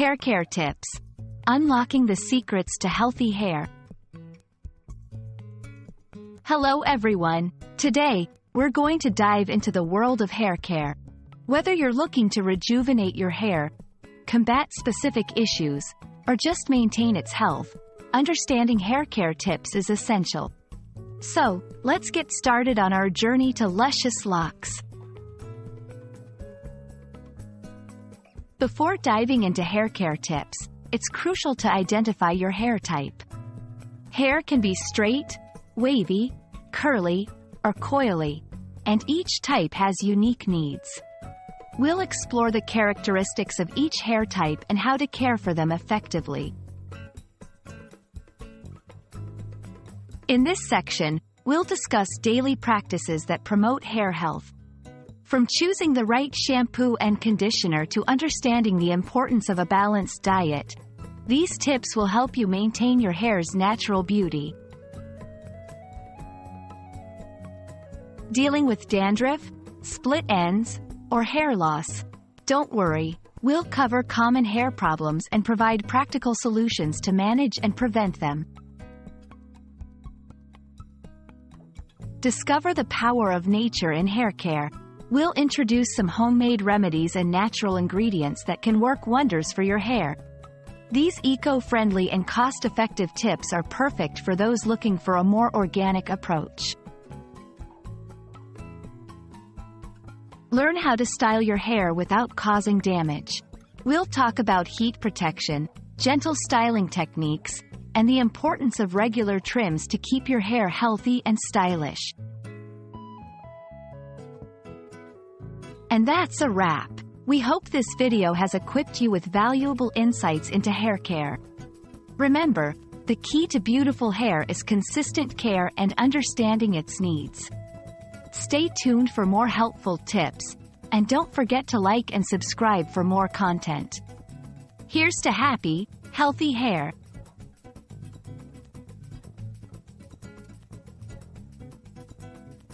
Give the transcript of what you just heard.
Hair Care Tips Unlocking the Secrets to Healthy Hair. Hello everyone. Today, we're going to dive into the world of hair care. Whether you're looking to rejuvenate your hair, combat specific issues, or just maintain its health, understanding hair care tips is essential. So, let's get started on our journey to luscious locks. Before diving into hair care tips, it's crucial to identify your hair type. Hair can be straight, wavy, curly, or coily, and each type has unique needs. We'll explore the characteristics of each hair type and how to care for them effectively. In this section, we'll discuss daily practices that promote hair health, from choosing the right shampoo and conditioner to understanding the importance of a balanced diet, these tips will help you maintain your hair's natural beauty. Dealing with dandruff, split ends, or hair loss? Don't worry, we'll cover common hair problems and provide practical solutions to manage and prevent them. Discover the power of nature in hair care. We'll introduce some homemade remedies and natural ingredients that can work wonders for your hair. These eco-friendly and cost-effective tips are perfect for those looking for a more organic approach. Learn how to style your hair without causing damage. We'll talk about heat protection, gentle styling techniques, and the importance of regular trims to keep your hair healthy and stylish. And that's a wrap. We hope this video has equipped you with valuable insights into hair care. Remember, the key to beautiful hair is consistent care and understanding its needs. Stay tuned for more helpful tips, and don't forget to like and subscribe for more content. Here's to happy, healthy hair.